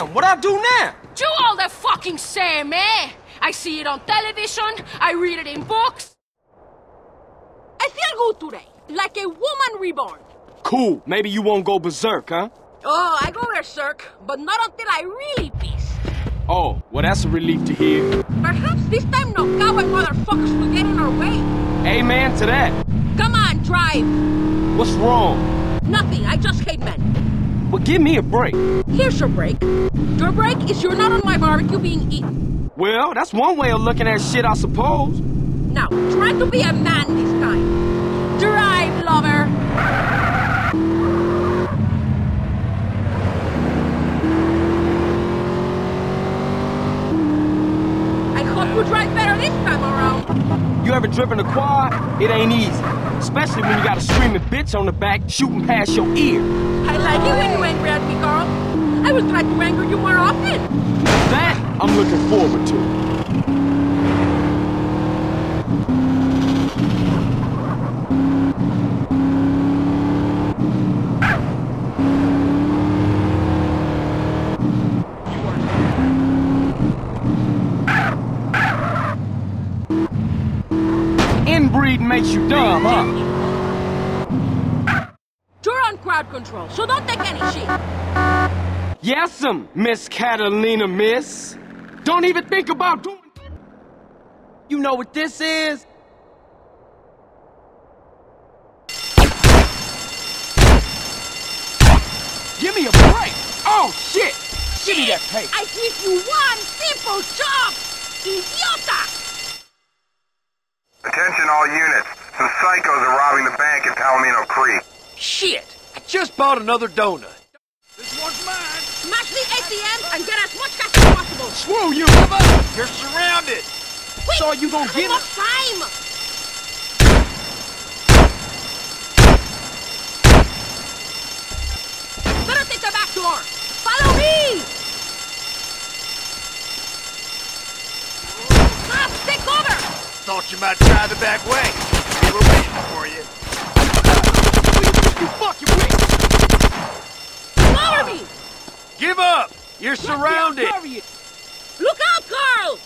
Damn, what I do now? Do all the fucking same, eh? I see it on television, I read it in books. I feel good today, like a woman reborn. Cool, maybe you won't go berserk, huh? Oh, I go berserk, but not until I really piss. Oh, well that's a relief to hear. Perhaps this time no cowboy motherfuckers will get in our way. Amen to that. Come on, drive. What's wrong? Nothing, I just hate men. Well, give me a break. Here's your break. Your break is you're not on my barbecue being eaten. Well, that's one way of looking at shit, I suppose. Now, try to be a man this time. Drive, lover. I hope you drive better this time around. You ever driven a quad? It ain't easy. Especially when you got a screaming bitch on the back shooting past your ear. Like it when you angry at me, Carl. I will try to anger you more often. That I'm looking forward to. Inbreed makes you dumb, huh? You're on crowd control, so don't take any shit. Yes'm, um, Miss Catalina, miss. Don't even think about doing. You know what this is? Give me a break! Oh shit! Give me that tape. I give you one simple job, idiota! Attention all units. Some psychos are robbing the bank in Palomino Creek. Shit! I just bought another donut. This one's mine. Smash the ATM and get as much cash as possible. Screw you! Come on! You're surrounded! Quick! So you gonna get Enough time! Better take the back door. Follow me! Ah, take over! Thought you might try the back way. We were waiting for you. You fucking with? Cover me! Give up! You're surrounded! Look out, Carl!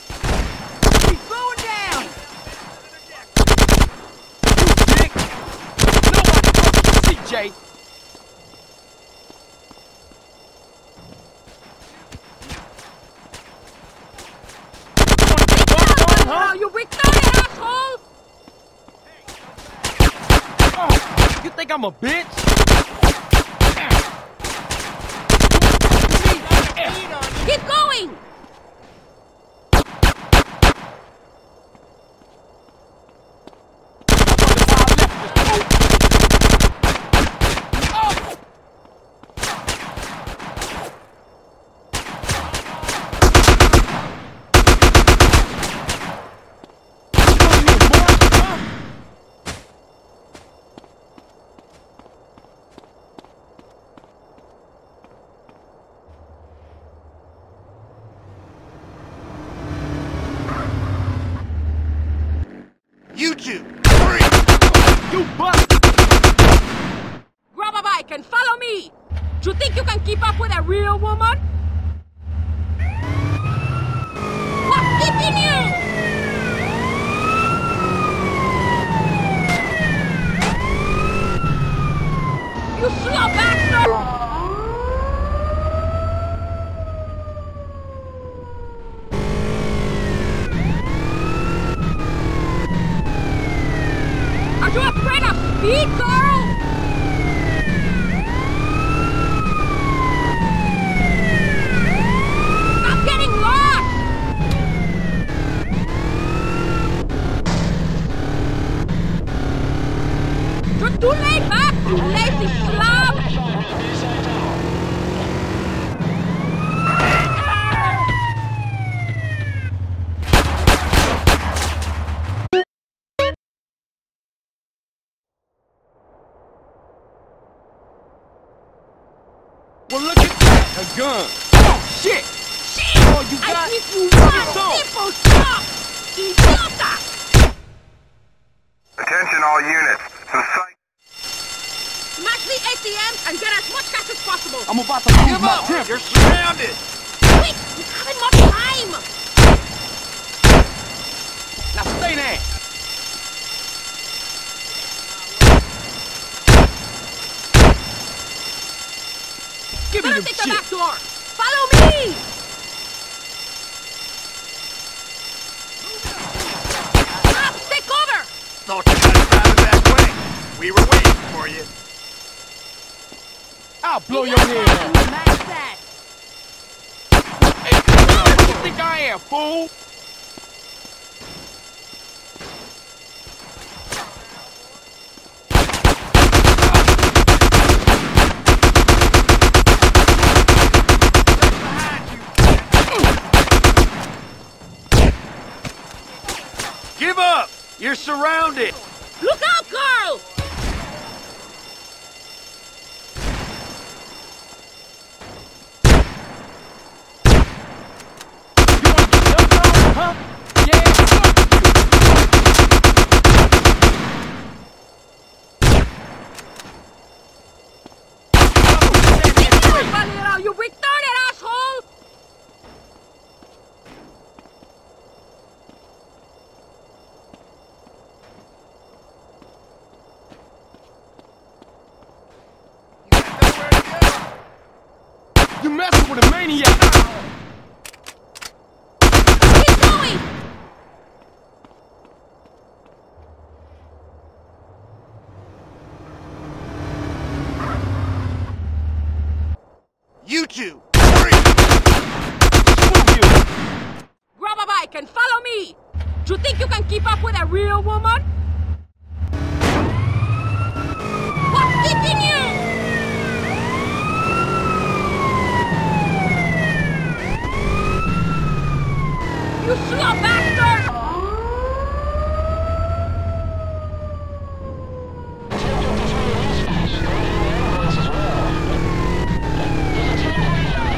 He's going down! You dick! Nobody fucking see, Jay. Oh, you retarded asshole! Oh, you think I'm a bitch? Keep going! You two! Three! You bust! Grab a follow me! You think you can keep up with a real woman? What's keeping? You slow bastard! Are you afraid of speed, girl? Stop getting lost! You're too late back, you lazy slob! Well, look at that! A gun! Oh, shit! Shit! Oh, you I got- give you Get one some. simple job! Idiota! Attention all units. Some psych... Smash the ATM and get as much cash as possible! I'm about to lose Give my up! temper. You're surrounded! haven't much time! Now stay there. Give me Better take the shit. back door! Follow me! Stop! Take cover! Thought you got it out that way. We were waiting for you. I'll blow your head off. Smash that! Who you think I am, fool? Give up! You're surrounded! Look out, Carl! You want to get left on, huh? Yeah, fuck you. Valero, you retarded asshole! You messing with a maniac. Keep going! You two! Hurry! Screw you. Grab a bike and follow me! Do you think you can keep up with a real woman? What's keeping you? You slow bastard!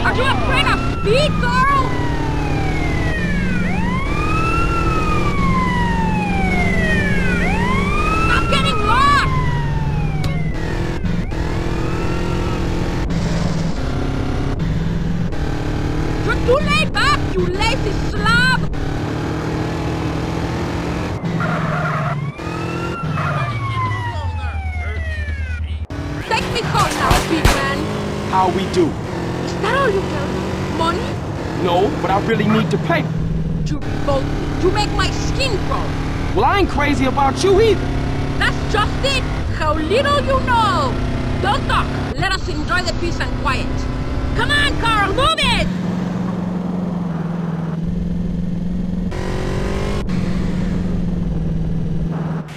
Are you afraid of speed, girl? Stop getting! You're too laid back, you lazy slob! Take me home now, big man. How we do? Is that all you tell me? No, but I really need to pay. You both. You make my skin crawl. Well, I ain't crazy about you either. That's just it. How little you know. Don't talk. Let us enjoy the peace and quiet. Come on, Carl, move it!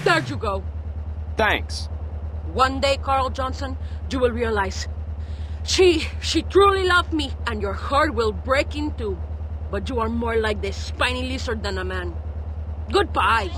There you go. Thanks. One day, Carl Johnson, you will realize she, she truly loved me, and your heart will break in two. But you are more like the spiny lizard than a man. Goodbye.